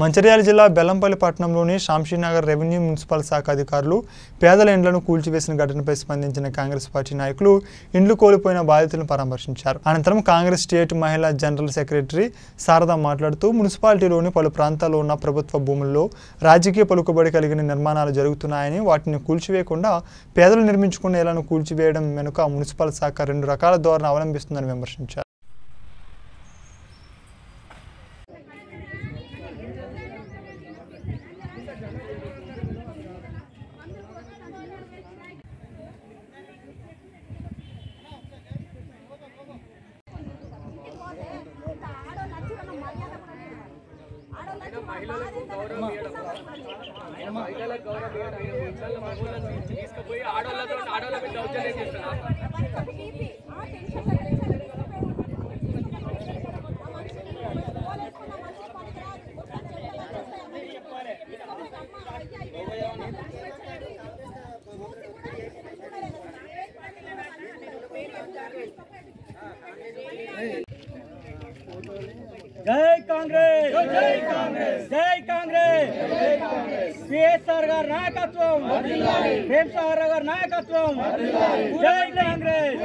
మంచిర్యాల జిల్లా బెల్లంపల్లి పట్టణంలోని శాంషీనగర్ revenue municipal శాఖ అధికారులు పేదల ఇండ్లను కూల్చివేసిన ఘటనపై స్పందించిన కాంగ్రెస్ పార్టీ నాయకులు ఇండ్లు కోల్పోయిన బాధితులను పరామర్శించారు. అనంతరం కాంగ్రెస్ స్టేట్ మహిళా జనరల్ సెక్రటరీ శారద మాట్లాడుతూ మున్సిపాలిటీలోని పలు ప్రాంతాల్లో ఉన్న ప్రభుత్వ భూముల్లో రాజకీయ పలుకుబడి కలిగిన నిర్మాణాలు జరుగుతున్నాయని వాటిని కూల్చివేయకుండా పేదలు నిర్మించుకున్న ఇళ్ళను కూల్చివేయడం వెనుక మున్సిపల్ శాఖ రెండు రకాల ధోరణ అవలంబిస్తుందని విమర్శించారు. మహిళలకు గౌరవం ఇవ్వడం, తీసుకుపోయి ఆడవాళ్ళతో ఆడవాళ్ళ మీద దౌర్జన్యం చేస్తున్నారు జై కాంగ్రెస్! జై కాంగ్రెస్! జై కాంగ్రెస్! సిఎస్ఆర్ గారి నాయకత్వం! ప్రేమ్ సాగర్ గారి నాయకత్వం! జై కాంగ్రెస్!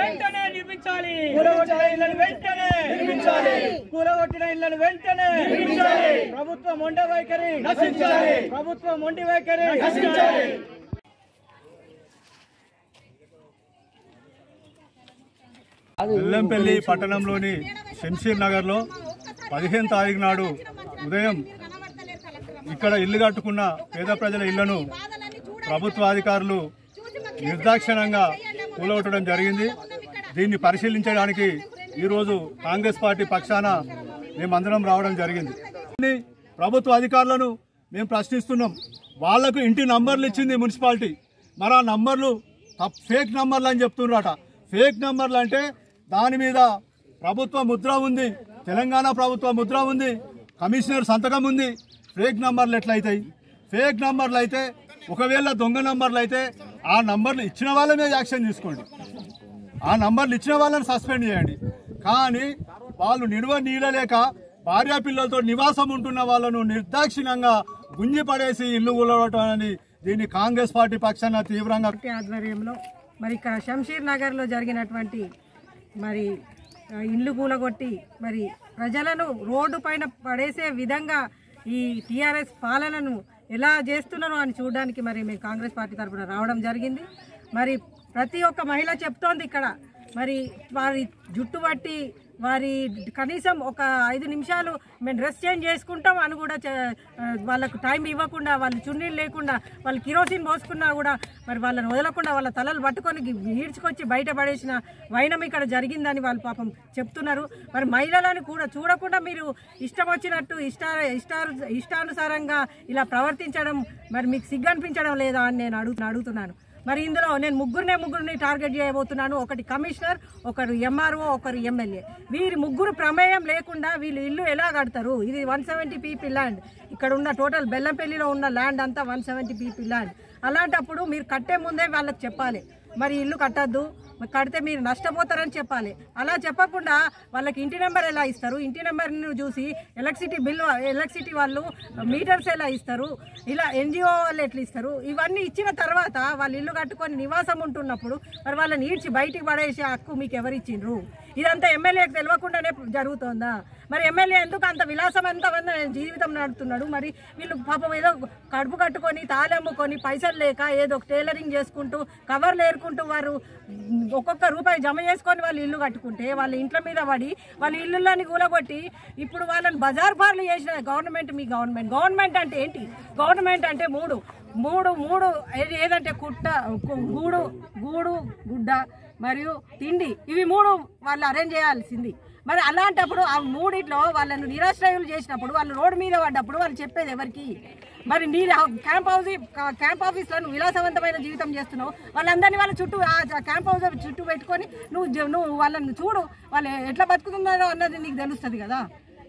వెంటనే నిర్మించాలి! కూలగొట్టిన ఇళ్ళను వెంటనే! నిర్మించాలి! కూలగొట్టిన ఇళ్ళను వెంటనే! నిర్మించాలి! ప్రభుత్వం మొండి వైఖరి! నశించాలి! ప్రభుత్వం మొండి వైఖరి! నశించాలి! బెల్లంపల్లి పట్టణంలోని శంషీర్ నగర్లో పదిహేను తారీఖు నాడు ఉదయం ఇక్కడ ఇల్లు కట్టుకున్న పేద ప్రజల ఇళ్ళను ప్రభుత్వ అధికారులు నిర్దాక్షిణ్యంగా కూలగొట్టడం జరిగింది. దీన్ని పరిశీలించడానికి ఈరోజు కాంగ్రెస్ పార్టీ పక్షాన మేమందరం రావడం జరిగింది. ప్రభుత్వ అధికారులను మేము ప్రశ్నిస్తున్నాం. వాళ్ళకు ఇంటి నంబర్లు ఇచ్చింది మున్సిపాలిటీ. మరి ఆ నంబర్లు తప్- ఫేక్ నంబర్లు అని చెప్తున్నారట. ఫేక్ నంబర్లు అంటే దాని మీద ప్రభుత్వ ముద్ర ఉంది తెలంగాణ ప్రభుత్వ ముద్ర ఉంది కమిషనర్ సంతకం ఉంది. ఫేక్ నంబర్లు ఎట్లయితాయి? ఫేక్ నంబర్లు అయితే ఒకవేళ దొంగ నంబర్లు అయితే ఆ నంబర్లు ఇచ్చిన వాళ్ళ మీద యాక్షన్ తీసుకోండి. ఆ నంబర్లు ఇచ్చిన వాళ్ళని సస్పెండ్ చేయండి. కానీ వాళ్ళు నిల్వ నీడలేక భార్యా పిల్లలతో నివాసం ఉంటున్న వాళ్ళను నిర్దాక్షిణ్యంగా గుంజి పడేసి ఇల్లు కూలవటం అని దీన్ని కాంగ్రెస్ పార్టీ పక్షాన తీవ్రంగా ఆధ్వర్యంలో మరి ఇక్కడ శంషీర్ నగర్లో జరిగినటువంటి మరి ఇండ్లు కూలగొట్టి మరి ప్రజలను రోడ్డు పైన పడేసే విధంగా ఈ టీఆర్ఎస్ పాలనను ఎలా చేస్తున్నారో అని చూడడానికి మరి మేము కాంగ్రెస్ పార్టీ తరఫున రావడం జరిగింది. మరి ప్రతి ఒక్క మహిళ చెప్తోంది ఇక్కడ. మరి వారి జుట్టు పట్టి వారి కనీసం ఒక ఐదు నిమిషాలు మేము డ్రెస్ చేంజ్ చేసుకుంటాం అని కూడా చే- వాళ్ళకు టైం ఇవ్వకుండా వాళ్ళు చున్నీలు లేకుండా వాళ్ళు కిరోసిన్ పోసుకున్నా కూడా మరి వాళ్ళని వదలకుండా వాళ్ళ తలలు పట్టుకొని ఈడ్చుకొచ్చి బయట పడేసిన వైనం ఇక్కడ జరిగిందని వాళ్ళు పాపం చెప్తున్నారు. మరి మహిళలను కూడా చూడకుండా మీరు ఇష్టం వచ్చినట్టు ఇష్ట ఇష్ట ఇష్టానుసారంగా ఇలా ప్రవర్తించడం మరి మీకు సిగ్గు అనిపించడం లేదా అని నేను అడుగు అడుగుతున్నాను. మరి ఇందులో నేను ముగ్గురునే ముగ్గురిని టార్గెట్ చేయబోతున్నాను. ఒకటి కమిషనర్ ఒకరు ఎంఆర్ఓ ఒకరు ఎమ్మెల్యే వీరి ముగ్గురు ప్రమేయం లేకుండా వీళ్ళు ఇల్లు ఎలా కడతారు? ఇది వన్ సెవెంటీ పీపీ ల్యాండ్. ఇక్కడ ఉన్న టోటల్ బెల్లంపల్లిలో ఉన్న ల్యాండ్ అంతా వన్ సెవెంటీ పీపీ ల్యాండ్. అలాంటప్పుడు మీరు కట్టే ముందే వాళ్ళకి చెప్పాలి. మరి ఇల్లు కట్టద్దు. కడితే మీరు నష్టపోతారని చెప్పాలి. అలా చెప్పకుండా వాళ్ళకి ఇంటి నెంబర్ ఎలా ఇస్తారు? ఇంటి నెంబర్ను చూసి ఎలక్ట్రిసిటీ బిల్ ఎలక్ట్రిసిటీ వాళ్ళు మీటర్స్ ఎలా ఇస్తారు? ఇలా ఎన్జిఓ వాళ్ళు ఎట్లా ఇస్తారు? ఇవన్నీ ఇచ్చిన తర్వాత వాళ్ళు ఇల్లు కట్టుకొని నివాసం ఉంటున్నప్పుడు మరి వాళ్ళని ఈడ్చి బయటికి పడేసే హక్కు మీకు ఎవరిచ్చిండ్రు ఇదంతా ఎమ్మెల్యేకి తెలియకుండానే జరుగుతోందా? మరి ఎమ్మెల్యే ఎందుకు అంత విలాసం విలాసవంతమైన జీవితం నడుపుతున్నాడు? మరి వీళ్ళు పాపం ఏదో కడుపు కట్టుకొని తాళమ్ముకొని పైసలు లేక ఏదో ఒక టైలరింగ్ చేసుకుంటూ కవర్లు ఏరుకుంటూ వారు ఒక్కొక్క రూపాయి జమ చేసుకొని వాళ్ళు ఇల్లు కట్టుకుంటే వాళ్ళ ఇంట్ల మీద పడి వాళ్ళ ఇల్లులని కూలగొట్టి ఇప్పుడు వాళ్ళని బజార్ పార్లు చేసిన గవర్నమెంట్ మీ గవర్నమెంట్. గవర్నమెంట్ అంటే ఏంటి? గవర్నమెంట్ అంటే మూడు. మూడు మూడు ఏదంటే కుట్ట గూడు గూడు గుడ్డ మరియు తిండి. ఇవి మూడు వాళ్ళు అరేంజ్ చేయాల్సింది. మరి అలాంటప్పుడు ఆ మూడిట్లో వాళ్ళను నిరాశ్రయులు చేసినప్పుడు వాళ్ళు రోడ్డు మీద పడ్డప్పుడు వాళ్ళు చెప్పేది ఎవరికి? మరి నీ క్యాంప్ హౌస్ క్యాంప్ ఆఫీస్లో నువ్వు విలాసవంతమైన జీవితం చేస్తున్నావు. వాళ్ళందరినీ వాళ్ళ చుట్టూ ఆ క్యాంప్ హౌస్ చుట్టూ పెట్టుకొని నువ్వు నువ్వు వాళ్ళని చూడు. వాళ్ళు ఎట్లా బతుకుతున్నారో అన్నది నీకు తెలుస్తుంది కదా.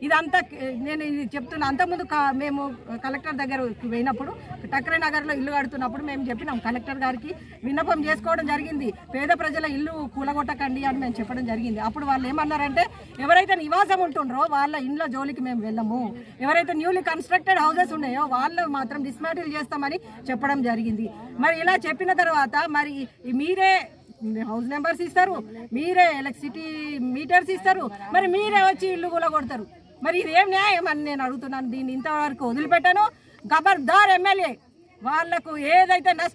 ఇదంతా నేను ఇది చెప్తున్నా. అంతకుముందు మేము కలెక్టర్ దగ్గర పోయినప్పుడు టక్రే నగర్లో ఇల్లు కడుతున్నప్పుడు మేము చెప్పినాం కలెక్టర్ గారికి విన్నపం చేసుకోవడం జరిగింది. పేద ప్రజల ఇల్లు కూలగొట్టకండి అని మేము చెప్పడం జరిగింది. అప్పుడు వాళ్ళు ఏమన్నారంటే ఎవరైతే నివాసం ఉంటుండ్రో వాళ్ళ ఇంట్లో జోలికి మేము వెళ్ళము. ఎవరైతే న్యూలీ కన్స్ట్రక్టెడ్ హౌసెస్ ఉన్నాయో వాళ్ళు మాత్రం డిస్మాటిల్ చేస్తామని చెప్పడం జరిగింది. మరి ఇలా చెప్పిన తర్వాత మరి మీరే హౌస్ నెంబర్స్ ఇస్తారు మీరే ఎలక్ట్రిసిటీ మీటర్స్ ఇస్తారు మరి మీరే వచ్చి ఇల్లు కూడా కొడతారు మరి ఇదేం న్యాయం? అని నేను అడుగుతున్నాను. దీన్ని ఇంతవరకు వదిలిపెట్టాను. ఖబర్దార్ ఎమ్మెల్యే వాళ్ళకు ఏదైతే నష్టం